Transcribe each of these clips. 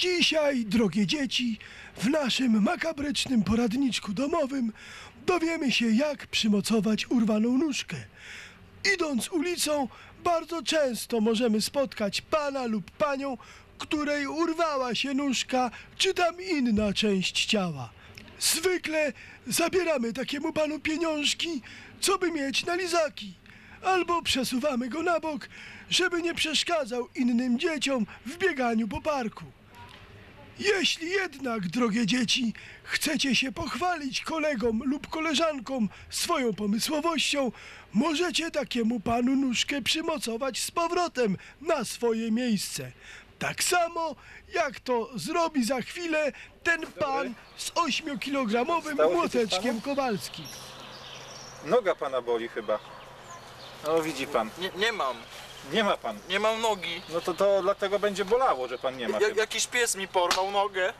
Dzisiaj, drogie dzieci, w naszym makabrycznym poradniczku domowym dowiemy się, jak przymocować urwaną nóżkę. Idąc ulicą, bardzo często możemy spotkać pana lub panią, której urwała się nóżka, czy tam inna część ciała. Zwykle zabieramy takiemu panu pieniążki, co by mieć na lizaki, albo przesuwamy go na bok, żeby nie przeszkadzał innym dzieciom w bieganiu po parku. Jeśli jednak, drogie dzieci, chcecie się pochwalić kolegom lub koleżankom swoją pomysłowością, możecie takiemu panu nóżkę przymocować z powrotem na swoje miejsce. Tak samo jak to zrobi za chwilę ten pan z 8-kilogramowym Stało się coś młoteczkiem? Kowalskim. Noga pana boli chyba. No widzi pan. Nie, nie mam, Nie ma pan. nie mam nogi. No to to dlatego będzie bolało, że pan nie ma. Ja, chyba. jakiś pies mi porwał nogę,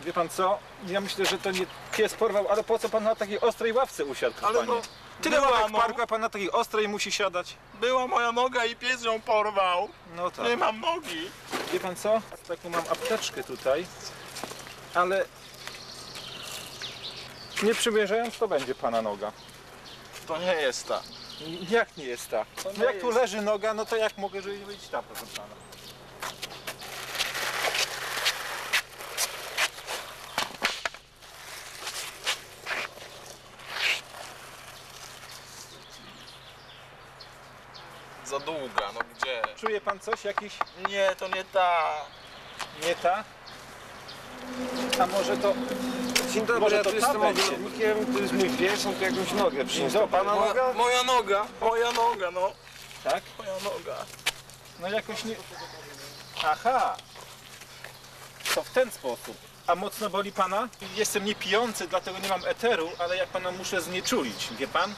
Wie pan co? Ja myślę, że to nie pies porwał, ale po co pan na takiej ostrej ławce usiadł, ale panie? no, Tyle była, w parku, a pan na takiej ostrej musi siadać. była moja noga i pies ją porwał. No tak. Nie mam nogi. Wie pan co? Taką mam apteczkę tutaj, ale nie przymierzając to będzie pana noga. To nie jest ta. Jak nie jest ta? No jak tu leży noga, no to jak mogę żeby być ta, proszę pana? Za długa, no gdzie? Czuje pan coś? Jakiś Nie, to nie ta. nie ta? A może to... Dzień dobry, Może ja to tu jestem ogrodnikiem, to jest mój pies, on tu jakąś nogę przyniósł. To pana Moja, noga? moja noga, moja noga, no. Tak? Moja noga. No jakoś nie... Aha! To w ten sposób. A mocno boli pana? Jestem niepijący, dlatego nie mam eteru, ale ja pana muszę znieczulić, wie pan?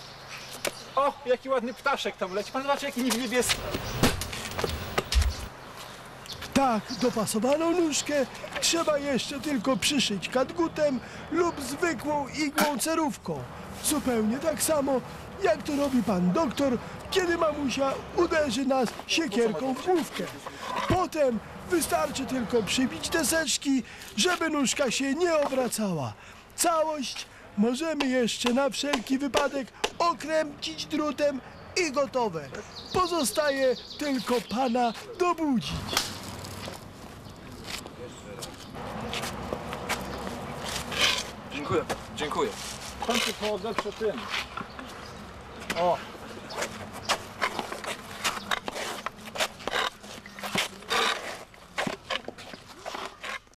O, jaki ładny ptaszek tam leci. Pan zobaczy, jaki niebieski. Tak, dopasowaną nóżkę trzeba jeszcze tylko przyszyć kadgutem lub zwykłą igłą cerówką. Zupełnie tak samo, jak to robi pan doktor, kiedy mamusia uderzy nas siekierką w główkę. Potem wystarczy tylko przybić deseczki, żeby nóżka się nie obracała. Całość możemy jeszcze na wszelki wypadek okręcić drutem i gotowe. Pozostaje tylko pana dobudzić. Dziękuję, dziękuję. Pan tu podeprze tym. O,